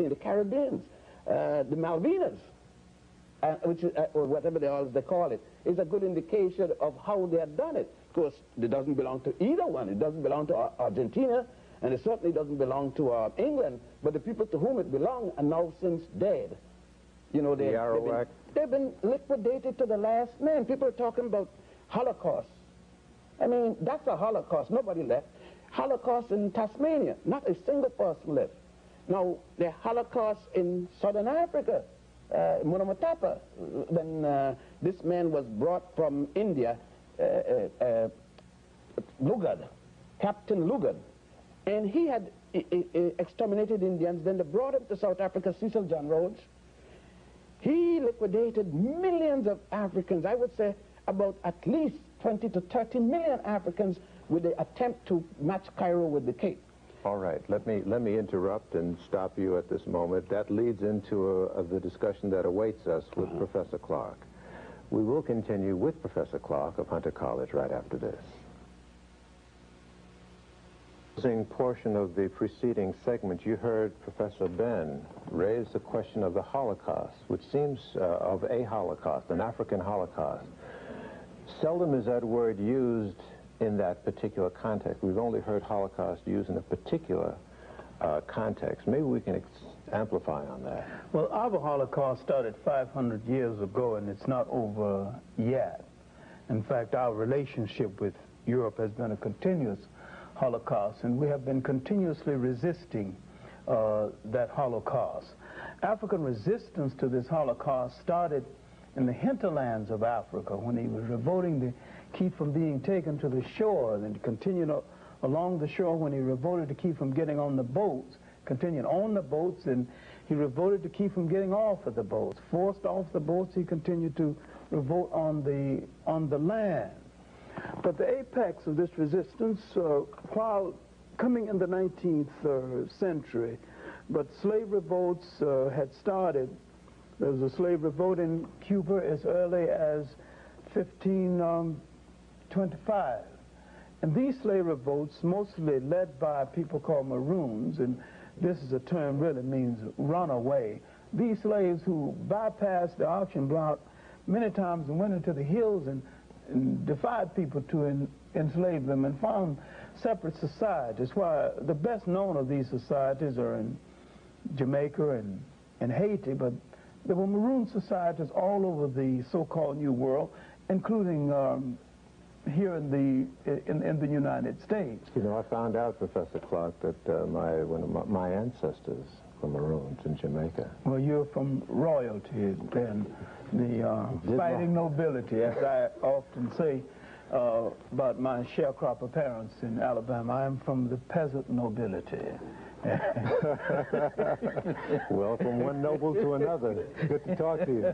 thing, the Caribbeans, uh, the Malvinas, uh, which is, uh, or whatever they, all, they call it, is a good indication of how they have done it. Of course, it doesn't belong to either one. It doesn't belong to Argentina, and it certainly doesn't belong to uh, England, but the people to whom it belonged are now since dead. You know, they, the. They've been, they've been liquidated to the last man. People are talking about Holocaust. I mean, that's a Holocaust. Nobody left. Holocaust in Tasmania, not a single person left. Now, the Holocaust in southern Africa, uh, Monomotapa, when uh, this man was brought from India, uh, uh, uh Lugard, Captain Lugard, and he had exterminated Indians, then they brought him to South Africa, Cecil John Rhodes. He liquidated millions of Africans, I would say about at least 20 to 30 million Africans with the attempt to match Cairo with the Cape. All right, let me, let me interrupt and stop you at this moment. That leads into a, uh, the discussion that awaits us with uh -huh. Professor Clarke. We will continue with Professor Clarke of Hunter College right after this. Closing portion of the preceding segment, you heard Professor Ben raise the question of the Holocaust, which seems uh, of a Holocaust, an African Holocaust. Seldom is that word used in that particular context. We've only heard Holocaust used in a particular uh, context. Maybe we can amplify on that. Well, our Holocaust started 500 years ago, and it's not over yet. In fact, our relationship with Europe has been a continuous Holocaust, and we have been continuously resisting uh, that Holocaust. African resistance to this Holocaust started in the hinterlands of Africa when he was revolting to keep from being taken to the shore, then continued along the shore when he revolted to keep from getting on the boats, continued on the boats, and he revolted to keep from getting off of the boats. Forced off the boats, he continued to revolt on the, on the land. But the apex of this resistance, uh, while coming in the 19th uh, century, but slave revolts uh, had started there was a slave revolt in Cuba as early as 1525. Um, and these slave revolts, mostly led by people called Maroons, and this is a term really means runaway. These slaves who bypassed the auction block many times and went into the hills and, and defied people to en enslave them and found separate societies. Why the best known of these societies are in Jamaica and, and Haiti, but there were maroon societies all over the so-called New World, including um, here in the in, in, the United States. You know, I found out, Professor Clarke, that uh, my one of my, my, ancestors were Maroons in Jamaica. Well, you're from royalty, then, the uh, fighting nobility, as I often say. Uh, about my sharecropper parents in Alabama. I am from the peasant nobility. well, from one noble to another. Good to talk to you.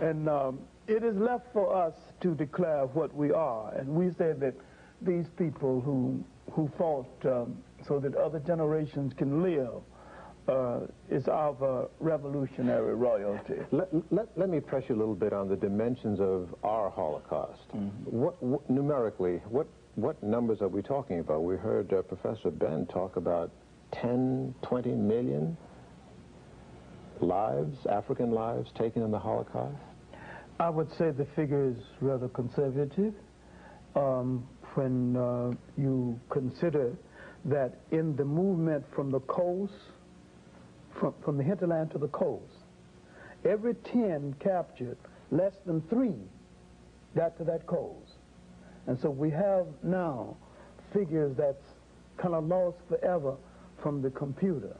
and um, it is left for us to declare what we are. And we say that these people who, who fought um, so that other generations can live uh, is our revolutionary royalty. Let, let, let, me press you a little bit on the dimensions of our Holocaust. Mm -hmm. what, what, numerically, what what numbers are we talking about? We heard uh, Professor Ben talk about 10, 20 million lives, African lives taken in the Holocaust? I would say the figure is rather conservative um, when uh, you consider that in the movement from the coast, from, from the hinterland to the coast, every 10 captured, less than three got to that coast. And so we have now figures that's kind of lost forever from the computer.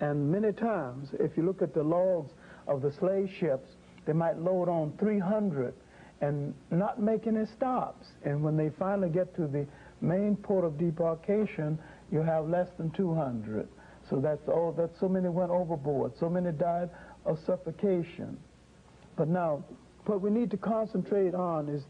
And many times, if you look at the logs of the slave ships, they might load on 300 and not make any stops. And when they finally get to the main port of debarkation, you have less than 200. So that's all, that so many went overboard, so many died of suffocation. But now, what we need to concentrate on is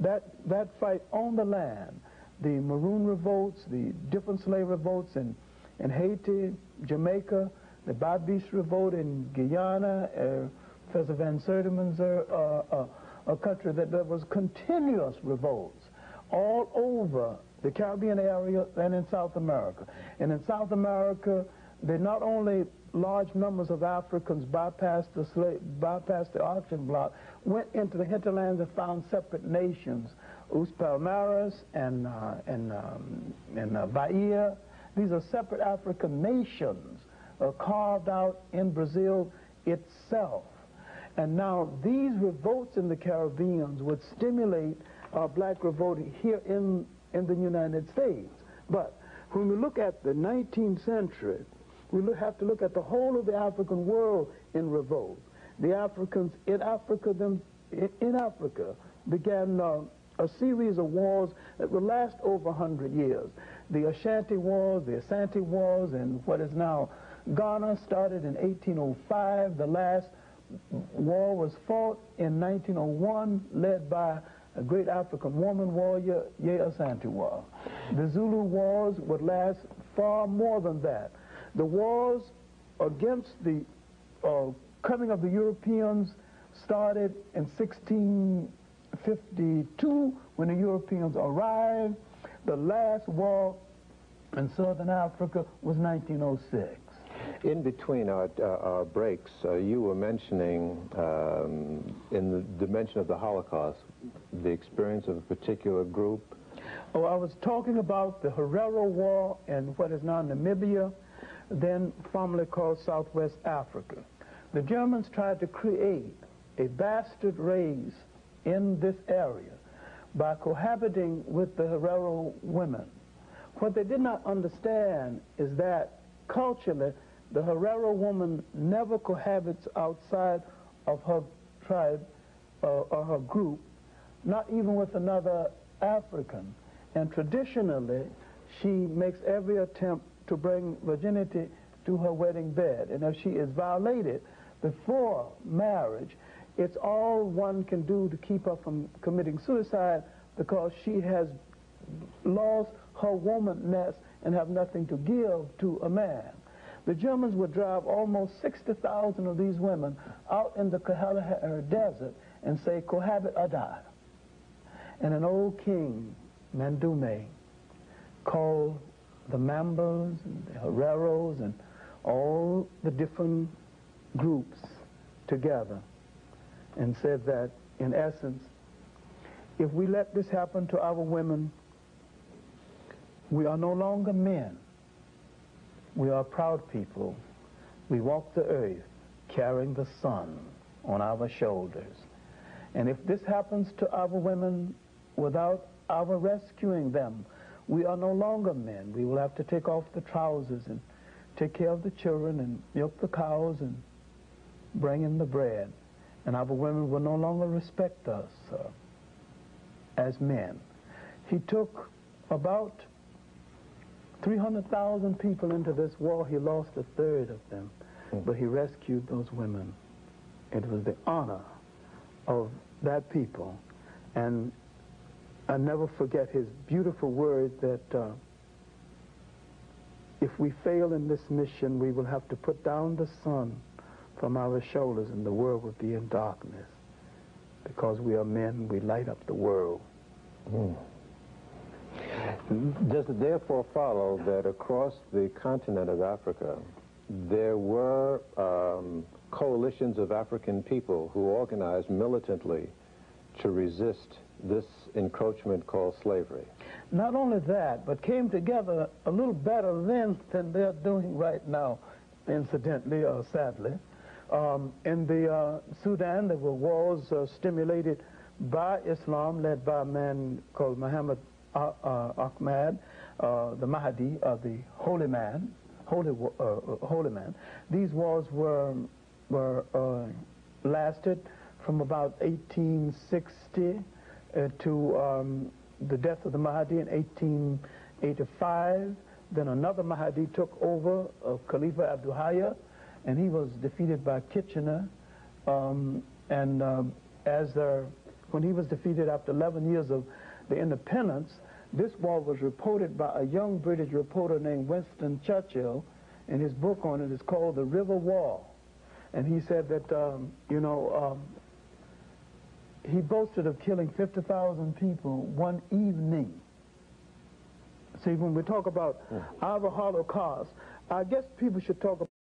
that, that fight on the land, the Maroon revolts, the different slave revolts in, in Haiti, Jamaica, the Berbice revolt in Guyana, uh, Professor Van Sertima's uh, uh, a country that there was continuous revolts all over the Caribbean area and in South America. And in South America, they not only large numbers of Africans bypassed the slave, bypassed the auction block, went into the hinterlands and found separate nations, Os Palmares and uh, and um, and uh, Bahia. These are separate African nations uh, carved out in Brazil itself. And now these revolts in the Caribbeans would stimulate uh, black revolt here in, in the United States. But when we look at the 19th century, we have to look at the whole of the African world in revolt. The Africans in Africa, them, in, Africa began uh, a series of wars that would last over 100 years. The Ashanti Wars, the Asante Wars, and what is now Ghana started in 1805. The last war was fought in 1901, led by a great African woman warrior, Yaa Asantewaa. The Zulu Wars would last far more than that. The wars against the uh, coming of the Europeans started in 1652 when the Europeans arrived. The last war in southern Africa was 1906. In between our, uh, our breaks, uh, you were mentioning, um, in the dimension of the Holocaust, the experience of a particular group. Oh, I was talking about the Herero War in what is now Namibia, then formerly called Southwest Africa. The Germans tried to create a bastard race in this area by cohabiting with the Herero women. What they did not understand is that culturally the Herero woman never cohabits outside of her tribe uh, or her group, not even with another African. And traditionally, she makes every attempt to bring virginity to her wedding bed. And if she is violated before marriage, it's all one can do to keep her from committing suicide because she has lost her womanness and have nothing to give to a man. The Germans would drive almost 60,000 of these women out in the Kalahari Desert and say, cohabit or die. And an old king, Mandume, called the Mambas and the Hereros and all the different groups together and said that, in essence, if we let this happen to our women, we are no longer men. We are proud people. We walk the earth carrying the sun on our shoulders. And if this happens to our women without our rescuing them, we are no longer men. We will have to take off the trousers and take care of the children and milk the cows and bring in the bread. And our women will no longer respect us uh, as men. He took about 300,000 people into this war, he lost a third of them. Mm. But he rescued those women. It was the honor of that people. And I never forget his beautiful words that uh, if we fail in this mission, we will have to put down the sun from our shoulders and the world will be in darkness. Because we are men, we light up the world. Mm. Does it therefore follow that across the continent of Africa, there were um, coalitions of African people who organized militantly to resist this encroachment called slavery? Not only that, but came together a little better then than they're doing right now, incidentally or sadly. Um, in the uh, Sudan, there were wars uh, stimulated by Islam, led by a man called Muhammad uh, uh, Ahmad, uh, the Mahdi, the holy man, holy, holy man. These wars were, were lasted from about 1860 to um, the death of the Mahdi in 1885. Then another Mahdi took over, uh, Khalifa Abdul Hayya, and he was defeated by Kitchener. Um, and uh, as when he was defeated after 11 years of the independence, this war was reported by a young British reporter named Winston Churchill, and his book on it is called The River War. And he said that, um, you know, um, he boasted of killing 50,000 people one evening. See, when we talk about mm. our Holocaust, I guess people should talk